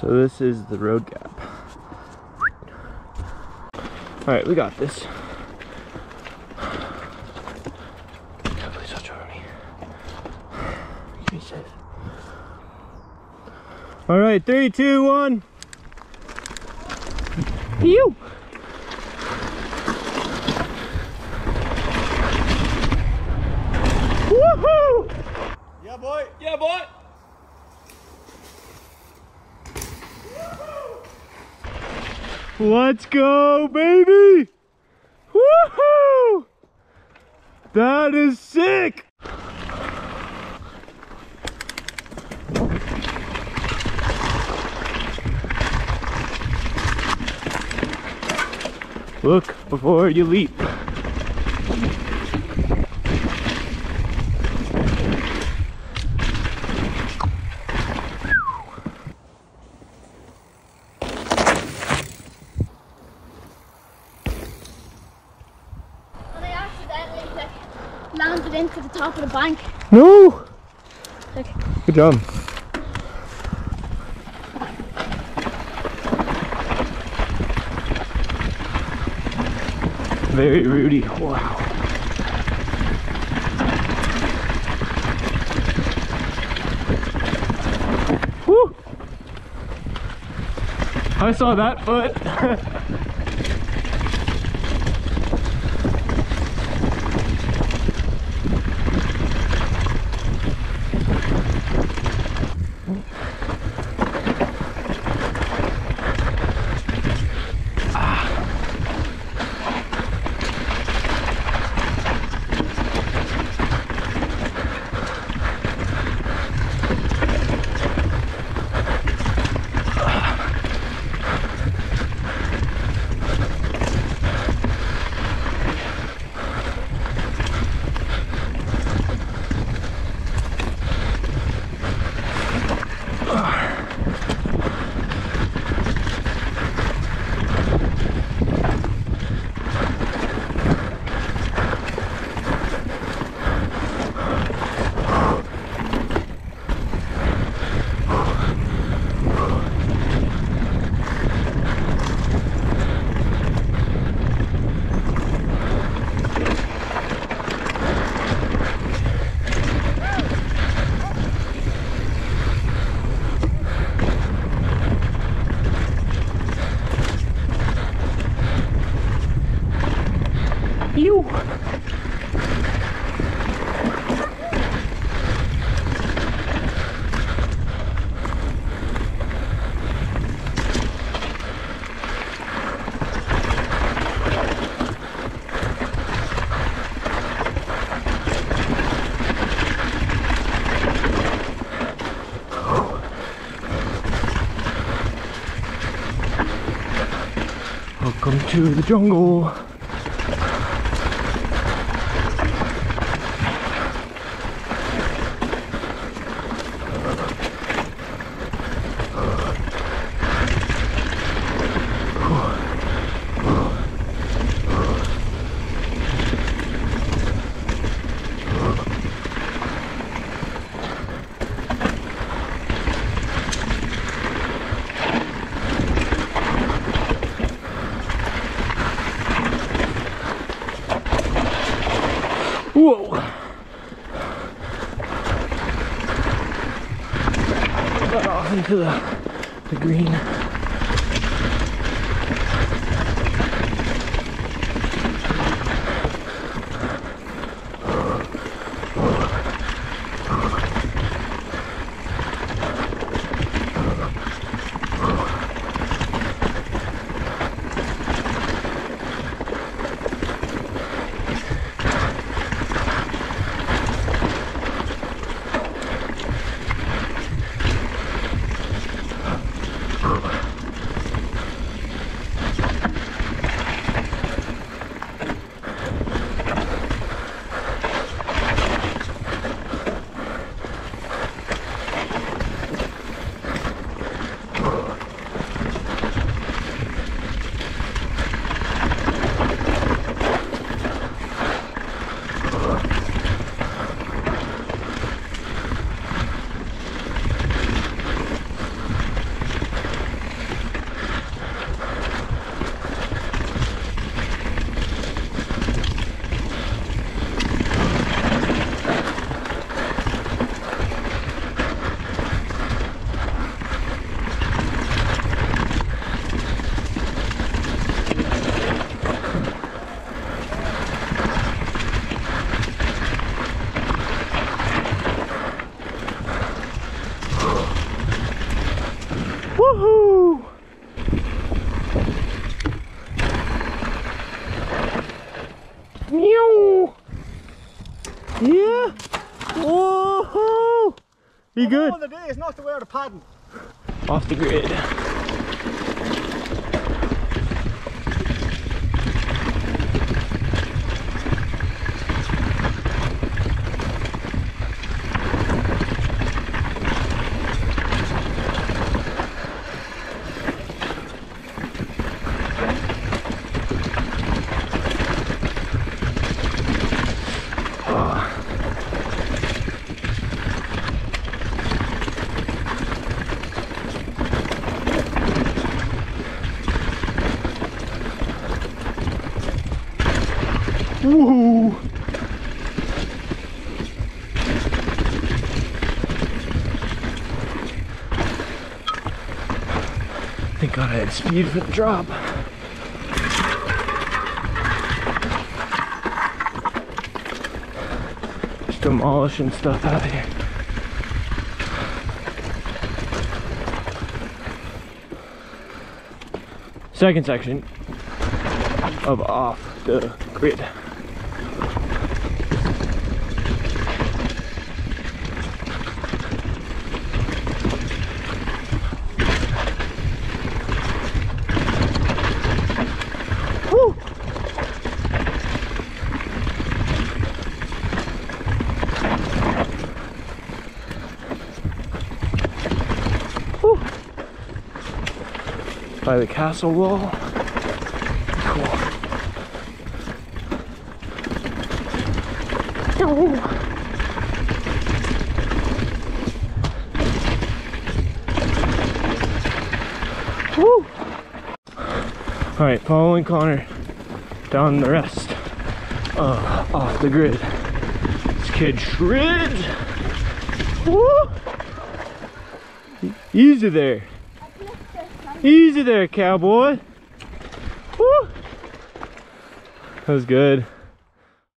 So this is the road gap. All right, we got this. God, please watch over me. Give me safe. All right, three, two, one. You. Woohoo! Yeah, boy. Yeah, boy. Let's go, baby! Woohoo! That is sick! Look before you leap. Landed into the top of the bank. No! Like, Good job. Very Rudy. Wow. Woo! I saw that foot. to the jungle. Whoa. Off into the, the green. Yeah. Whoa! You good? All the day is not to wear the padding. Off the grid. Woo! Had speed for the drop. Just demolishing stuff out here. Second section of off the grid. Woo! Woo! By the castle wall. Cool. Woo! All right, following Connor down the rest uh, off the grid. This kid shreds. Woo! Easy there. Easy there, cowboy. Woo! That was good.